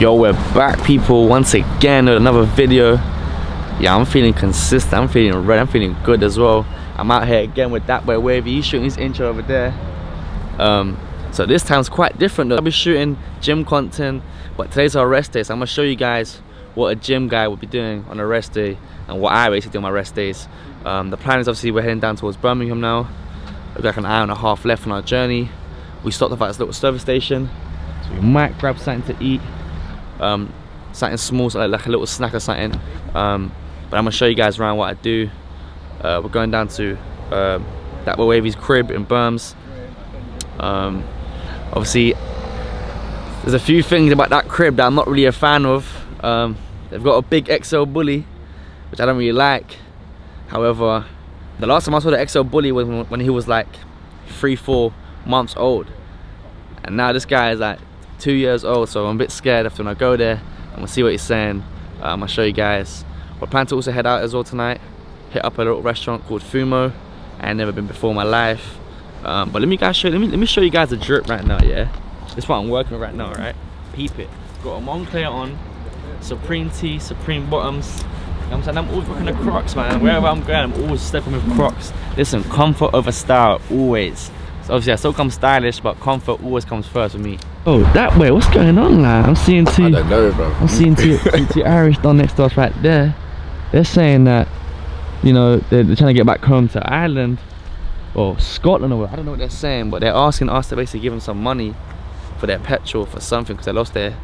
Yo, we're back people once again with another video. Yeah, I'm feeling consistent, I'm feeling red, I'm feeling good as well. I'm out here again with that boy Wavy, he's shooting his intro over there. Um, so this time's quite different though. I'll be shooting gym content, but today's our rest day, so I'm gonna show you guys what a gym guy would be doing on a rest day and what I basically do on my rest days. Um, the plan is obviously we're heading down towards Birmingham now. We've got like an hour and a half left on our journey. We stopped at this little service station, so we might grab something to eat um, something small, like, a little snack or something. Um, but I'm gonna show you guys around what I do. Uh, we're going down to uh, that Wavy's crib in Berms. Um, obviously, there's a few things about that crib that I'm not really a fan of. Um, they've got a big XL bully, which I don't really like. However, the last time I saw the XL bully was when he was like three, four months old. And now this guy is like two years old, so I'm a bit scared after when I go there. I'm gonna see what he's saying. Um, I'll show you guys. We're to also head out as well tonight. Hit up a little restaurant called Fumo. I never been before in my life. Um, but let me guys show let me let me show you guys a drip right now, yeah? This is what I'm working right now, right? Peep it. Got a Moncler on, Supreme tee, Supreme bottoms. I'm saying? I'm always rocking the Crocs, man. Wherever I'm going, I'm always stepping with Crocs. Listen, comfort over style, always. So obviously I still come stylish, but comfort always comes first for me. Oh, that way, what's going on like? I'm seeing two I don't know, bro. I'm seeing two, two Irish down next to us right there. They're saying that, you know, they're, they're trying to get back home to Ireland or Scotland or I don't know what they're saying, but they're asking us to basically give them some money for their petrol for something because they lost their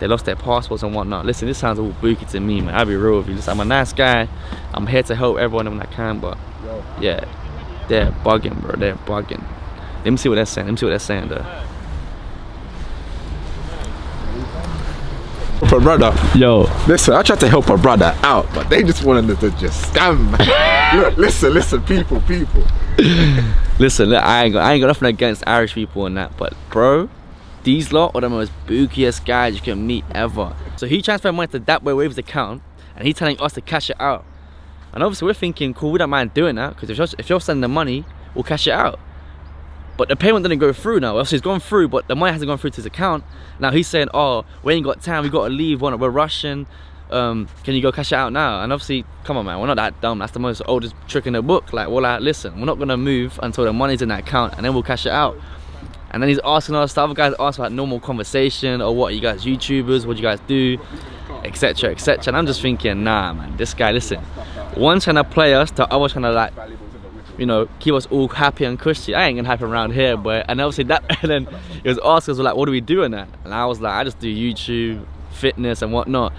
they lost their passports and whatnot. Listen, this sounds all booky to me, man. I'll be real with you. Listen, I'm a nice guy. I'm here to help everyone when I can, but yeah, they're bugging, bro. They're bugging. Let me see what they're saying. Let me see what they're saying though. For brother, Yo, listen, I tried to help a brother out, but they just wanted to just scam. Look, listen, listen, people, people. listen, look, I ain't got, I ain't got nothing against Irish people and that, but bro, these lot are the most bookiest guys you can meet ever. So he transferred money to that way Waves account, and he's telling us to cash it out. And obviously we're thinking, cool, we don't mind doing that, because if you're, if you're sending the money, we'll cash it out. But the payment didn't go through now. Obviously it's gone through, but the money hasn't gone through to his account. Now he's saying, oh, we ain't got time, we gotta leave, we're rushing. Um, can you go cash it out now? And obviously, come on man, we're not that dumb. That's the most oldest trick in the book. Like, well, like, listen, we're not gonna move until the money's in that account and then we'll cash it out. And then he's asking us, the other guys ask about normal conversation or what you guys YouTubers, what you guys do, etc, etc. And I'm just thinking, nah man, this guy, listen, one trying to play us, the other trying to like you know, keep us all happy and cushy. I ain't gonna happen around here, but and obviously that and then it was asking us like, what are we doing in that? And I was like, I just do YouTube, fitness and whatnot.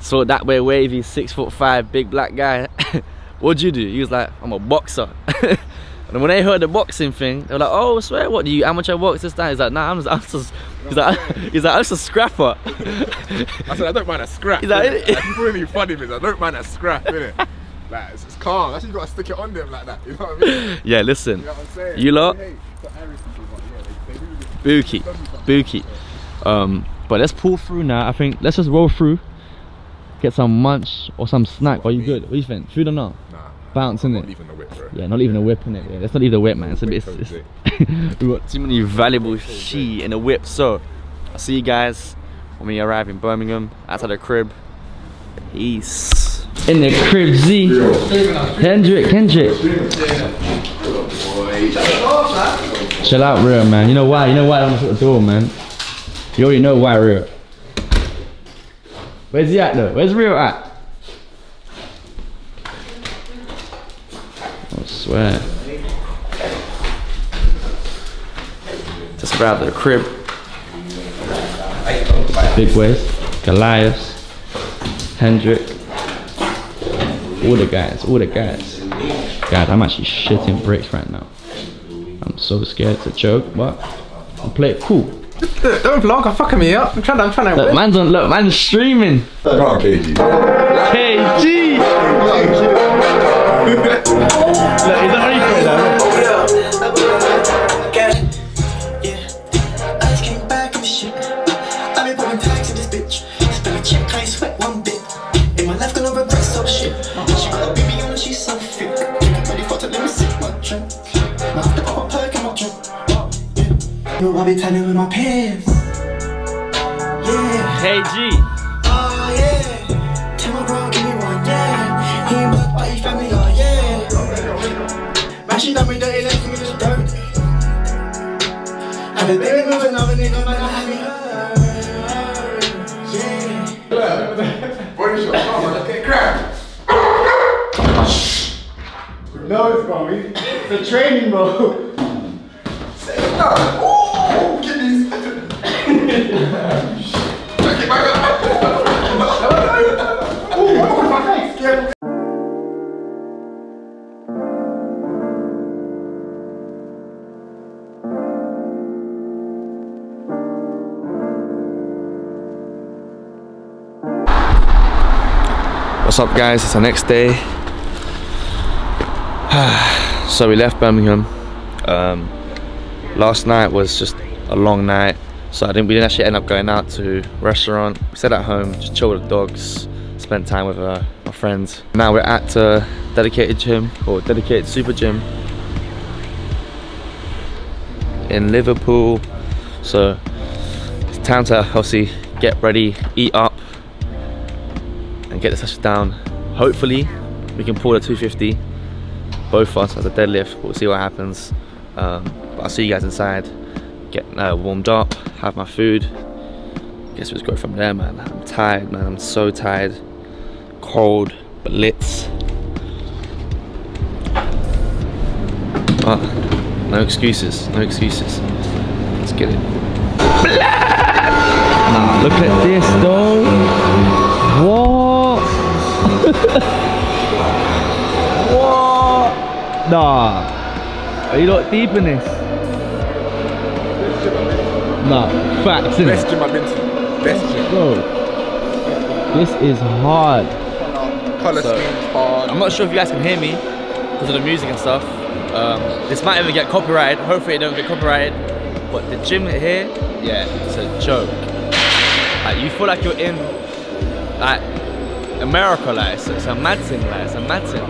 So that way wavy, six foot five, big black guy. What'd you do? He was like, I'm a boxer. and when they heard the boxing thing, they were like, oh, I swear, what do you amateur box this time? He's like, nah, I'm just, I'm just he's like, he's like, I'm just a scrapper. I said, I don't mind a scrap. He's like, That's really funny, man. I don't mind a scrap, innit? Like, it's, it's calm. That's you gotta stick it on them like that. You know what I mean? yeah, listen, You know what I'm saying? you lot, Hey, it's the but yeah, they, they do this. Bookie, Bookie. Um, but let's pull through now. I think let's just roll through, get some munch or some snack. Are you good? What do you think? Food or not? Nah, Bounce in not it. leaving the whip, bro. Yeah, not even a whip in it. Yeah, let's not leave the whip, man. It's a bit. It's, it's, we got too many valuable shit in a whip. So, I'll see you guys when we arrive in Birmingham outside the crib. Peace. In the crib, Z. Hendrick, Hendrick. Chill out, real man. You know why? You know why I'm at the door, man. You already know why, real. Where's he at though? Where's real at? I swear. Just arrived the crib. Big West, Goliath, Hendrick, all the guys, all the guys. God, I'm actually shitting bricks right now. I'm so scared to choke, but I'll play it cool. Don't vlog, I'm fucking me up. I'm trying to, I'm trying to Look, win. man's on, look, man's streaming. Come on, KG. KG! Look, I'll be turning with my pants. Yeah. KG. Oh yeah. Tell my bro, give me one, yeah. He ain't my body family, oh yeah. Man, she done me dirty, left me just dirty. And the baby with another nigga, man, I have me hurt. Yeah. Body shot, come on, get crap. No, it's gonna be. It's a training, bro. Oh, kidneys. Get back up. What's up, guys? It's the next day. so we left Birmingham. Um, last night was just a long night, so I didn't. We didn't actually end up going out to restaurant. We stayed at home, just chilled with the dogs, spent time with uh, my friends. Now we're at a dedicated gym or dedicated super gym in Liverpool. So it's time to obviously get ready, eat up, and get the session down. Hopefully, we can pull the 250, both of us as a deadlift. We'll see what happens. Um, but I'll see you guys inside. Get uh, warmed up, have my food. Guess we'll go from there, man. I'm tired, man. I'm so tired. Cold, but lit. But no excuses, no excuses. Let's get it. Nah, look at this though. What? what? Nah. Are you not deep in this? Nah, facts in Best gym I've been to. Best gym. Bro, this is hard. Colour So- scheme's hard. I'm not sure if you guys can hear me because of the music and stuff. Um, this might even get copyrighted. Hopefully it don't get copyrighted. But the gym here, yeah, it's a joke. Like you feel like you're in like America, like it's, it's a mad thing, like it's a mad thing.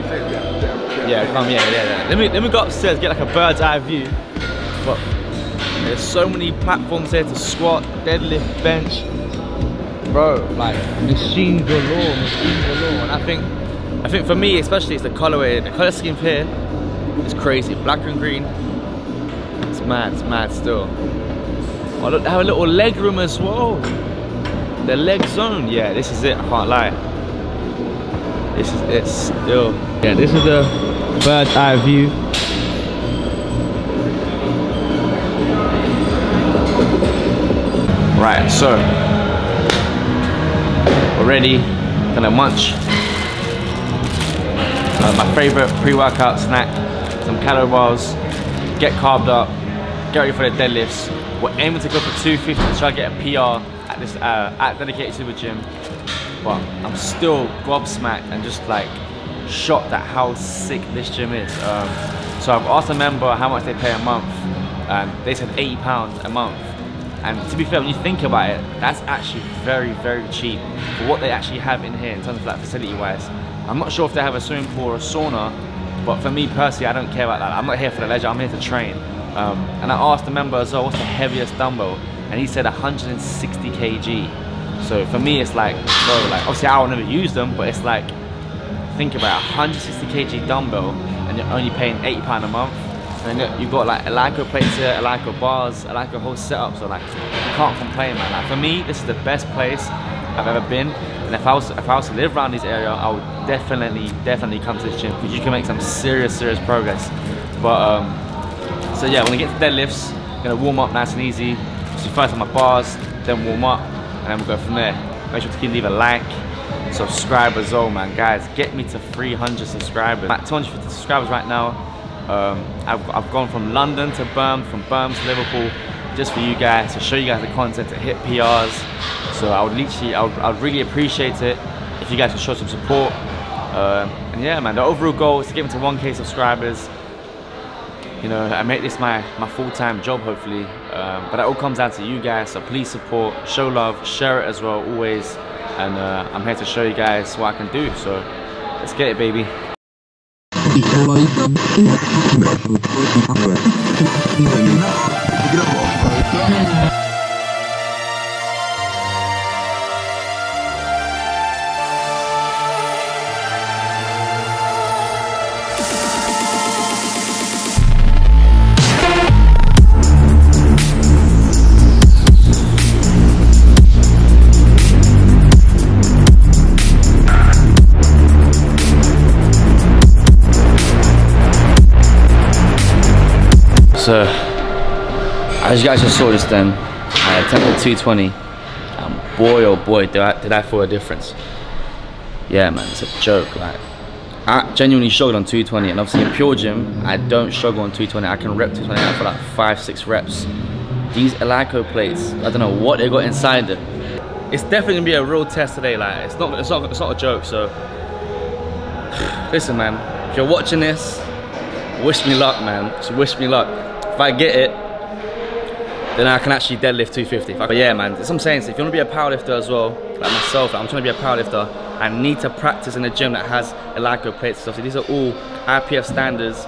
Yeah, come, yeah, yeah, yeah. Let me let me go upstairs, get like a bird's eye view. But there's so many platforms here to squat, deadlift, bench. Bro, like machine galore, machine galore. And I think I think for me especially it's the colorway. The color scheme here is crazy. Black and green. It's mad, it's mad still. Oh look, they have a little leg room as well. The leg zone. Yeah, this is it, I can't lie. This is it still. Yeah, this is the bird's eye view. Right, so we're ready, gonna munch. Uh, my favorite pre-workout snack, some bars, get carved up, get ready for the deadlifts. We're aiming to go for 250 to try to get a PR at this uh, at dedicated super gym. But I'm still gobsmacked and just like shocked at how sick this gym is. Um, so I've asked a member how much they pay a month, and they said 80 pounds a month. And to be fair, when you think about it, that's actually very, very cheap for what they actually have in here in terms of like facility wise. I'm not sure if they have a swimming pool or a sauna, but for me personally, I don't care about that. I'm not here for the leisure, I'm here to train. Um, and I asked the member as well, what's the heaviest dumbbell? And he said 160 kg. So for me, it's like, bro, like obviously I will never use them, but it's like, think about it, 160 kg dumbbell and you're only paying 80 pound a month. And you've got like Eleiko plates here, Eleiko bars, Eleiko whole setup. So like, you can't complain, man. Like for me, this is the best place I've ever been. And if I was if I was to live around this area, I would definitely definitely come to this gym because you can make some serious serious progress. But um, so yeah, when I get to deadlifts, gonna warm up nice and easy. So first on my bars, then warm up, and then we'll go from there. Make sure to leave a like, subscribe as well, man. Guys, get me to 300 subscribers. I'm at 250 subscribers right now. Um, I've, I've gone from London to Birmingham, from Birmingham to Liverpool, just for you guys, to show you guys the content, to hit PRs. So I would literally, I would, I would really appreciate it if you guys could show some support. Um, and yeah, man, the overall goal is to get me to 1K subscribers. You know, I make this my, my full-time job, hopefully. Um, but it all comes down to you guys, so please support, show love, share it as well, always. And uh, I'm here to show you guys what I can do, so let's get it, baby. Gracias. So, as you guys just saw just then, uh, I attempted 220, and boy oh boy did I, did I feel a difference. Yeah man, it's a joke, like, I genuinely struggled on 220, and obviously in pure gym, I don't struggle on 220, I can rep 220 out for like 5-6 reps. These Eleiko plates, I don't know what they got inside them. It's definitely gonna be a real test today, like, it's not, it's not, it's not a joke, so, listen man, if you're watching this, wish me luck, man. Just wish me luck. If I get it, then I can actually deadlift 250. But yeah, man, that's what I'm saying. So if you want to be a powerlifter as well, like myself, like I'm trying to be a powerlifter, I need to practice in a gym that has Eleiko plates and stuff. So these are all IPF standards,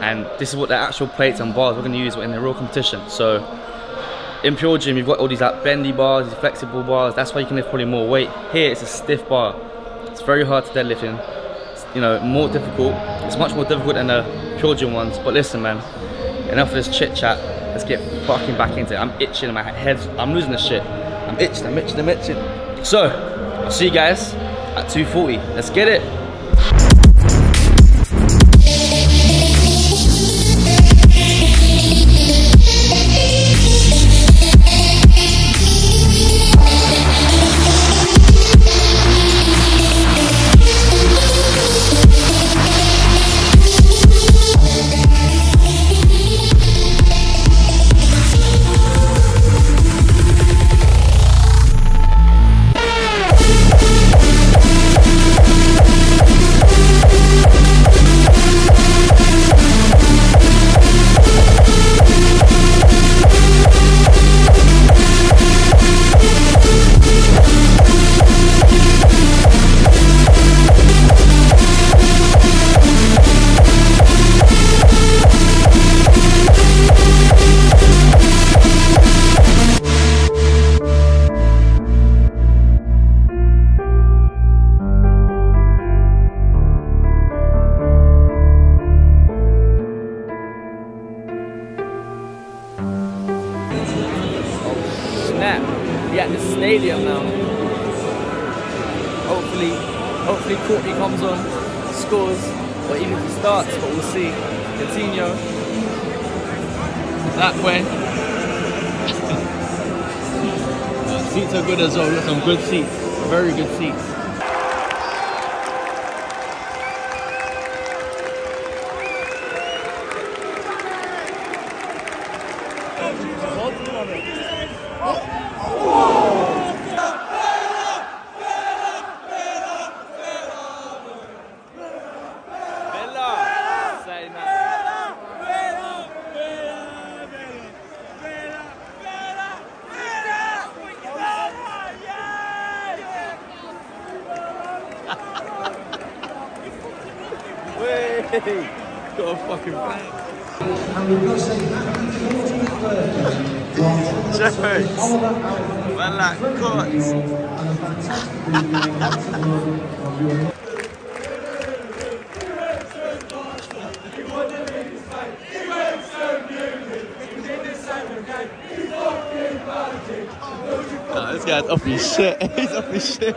and this is what the actual plates and bars we're going to use in the real competition. So in pure gym, you've got all these like bendy bars, these flexible bars. That's why you can lift probably more weight. Here, it's a stiff bar. It's very hard to deadlift in you know, more difficult. It's much more difficult than the pure gym ones. But listen, man, enough of this chit chat. Let's get fucking back into it. I'm itching, my head's, I'm losing the shit. I'm itching, I'm itching, I'm itching. So, I'll see you guys at 240. Let's get it. Snap. We at the stadium now. Hopefully, hopefully Coutinho comes on, scores, or even if he starts, but we'll see. Coutinho. That way. Uh, seats are good as well. Got some good seats. Very good seats. Bella. Say man. Way. Got a fucking bang. Jokes. Man like cuts. Nah, this guy's off his shit. He's off his shit.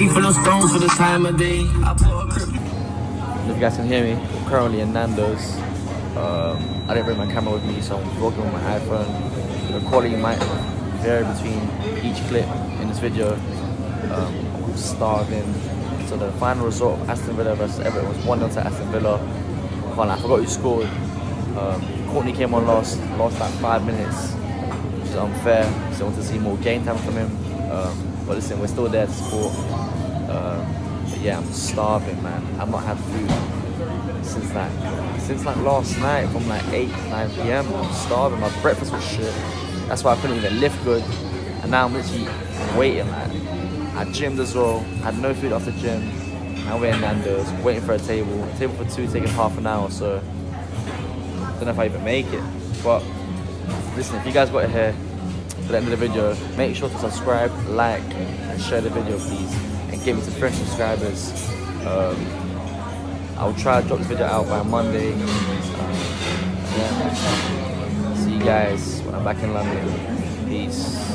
Rolling full stones for the time of day. If you guys can hear me, I'm currently in Nando's. Um, I didn't bring my camera with me, so I'm vlogging with my iPhone. The quality might vary between each clip in this video. Um, I'm starving. So the final result of Aston Villa versus Everton was 1-0 to Aston Villa. Fun, I forgot who scored. Um, Coutinho came on last, lost like five minutes, which is unfair. So I want to see more game time from him. Um, but listen, we're still there to support. Um, but yeah, I'm starving, man. I've not had food since like since like last night from like 8, 9 p.m. I'm starving. My breakfast was shit. That's why I couldn't even lift good. And now I'm literally waiting, man. I gymmed as well. Had no food after gym. Now we're in Nando's, waiting for a table. table for two, taking half an hour, so don't know if I even make it. But listen, if you guys got here to the end of the video, make sure to subscribe, like, and share the video, please, get me to fresh subscribers. Um, I'll try to drop the video out by Monday. Um, yeah. See you guys when I'm back in London. Peace.